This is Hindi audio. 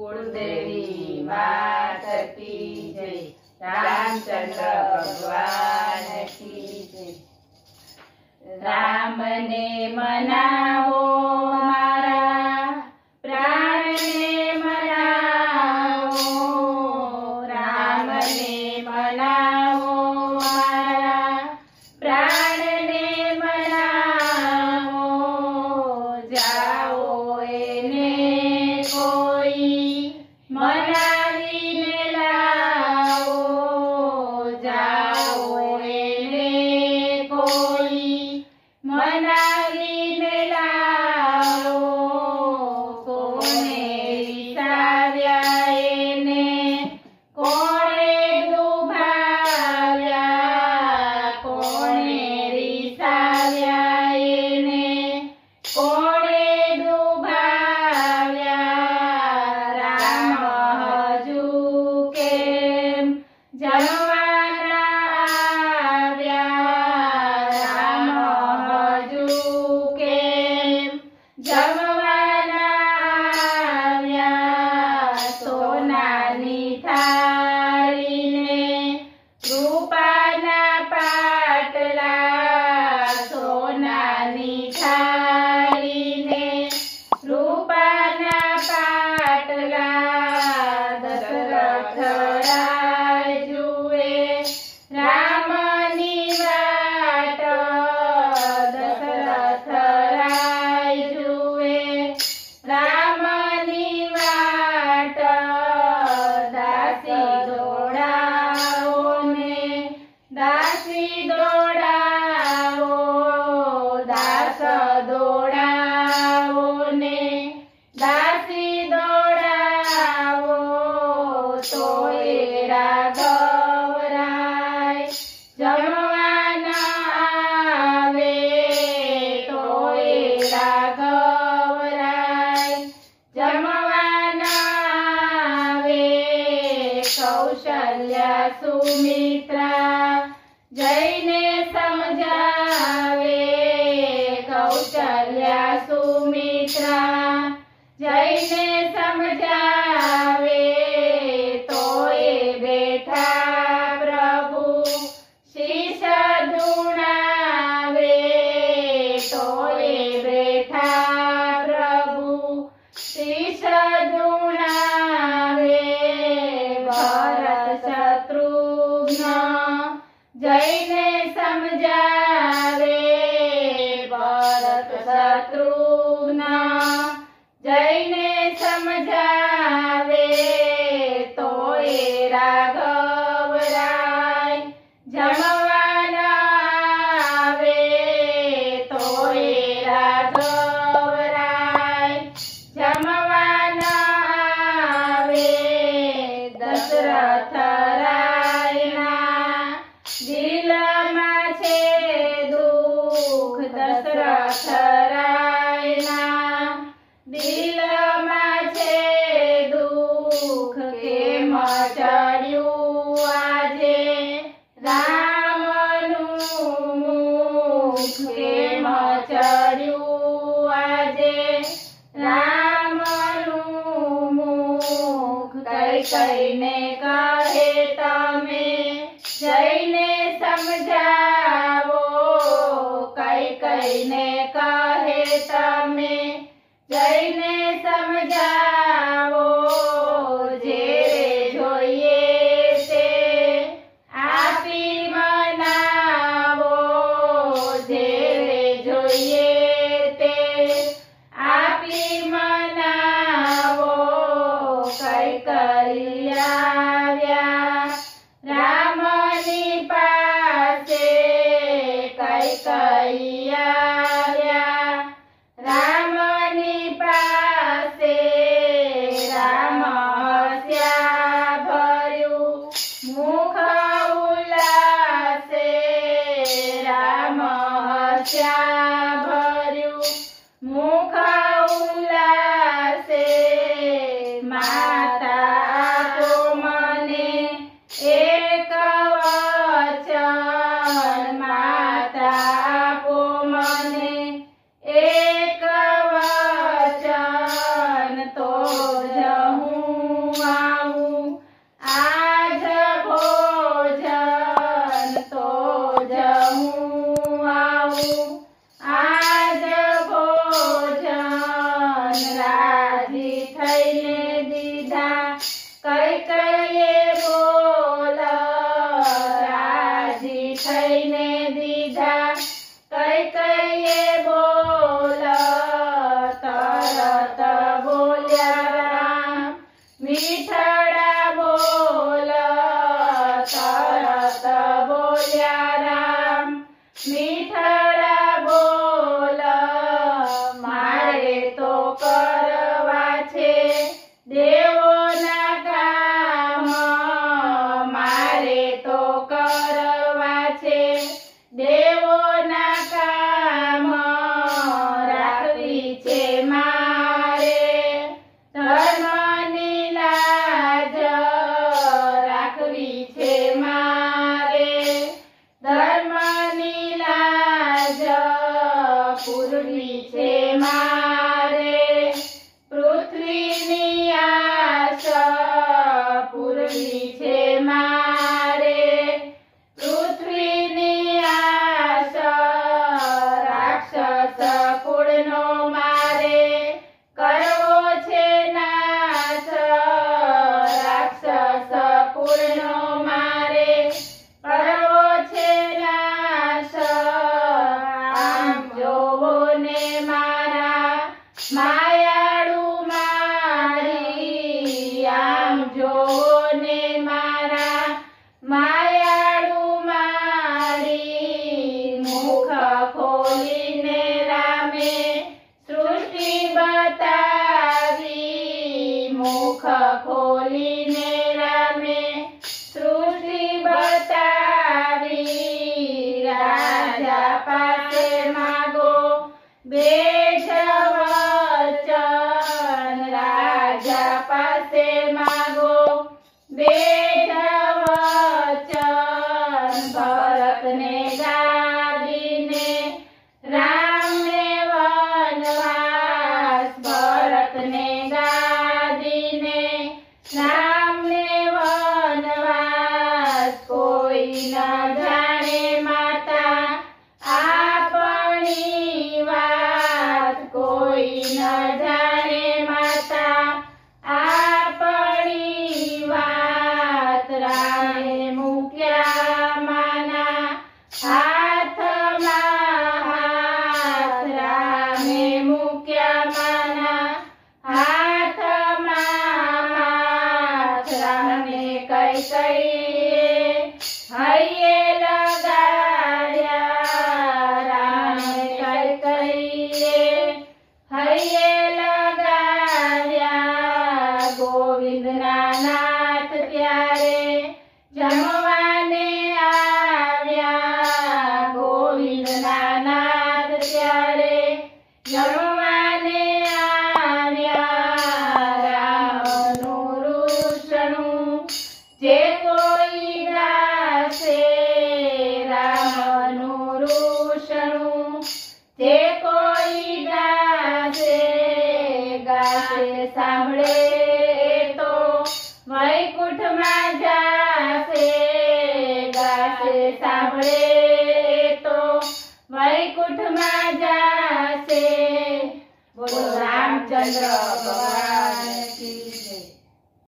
कुलदेवी माता की जय. रामचंद्र भगवान की जय. राम ने मनाओ सुमित्र पुनः जय શીલમાં છે દુઃખ દશરથ काहे तमे जय ने समझा Bye. May Bye. अपने गादी ने राम ने वनवास भरत ने दादी ने राम ने वनवास कोई न जाने हरिये लगाया गोविंद नानाथ प्यारे जमो સાંભળે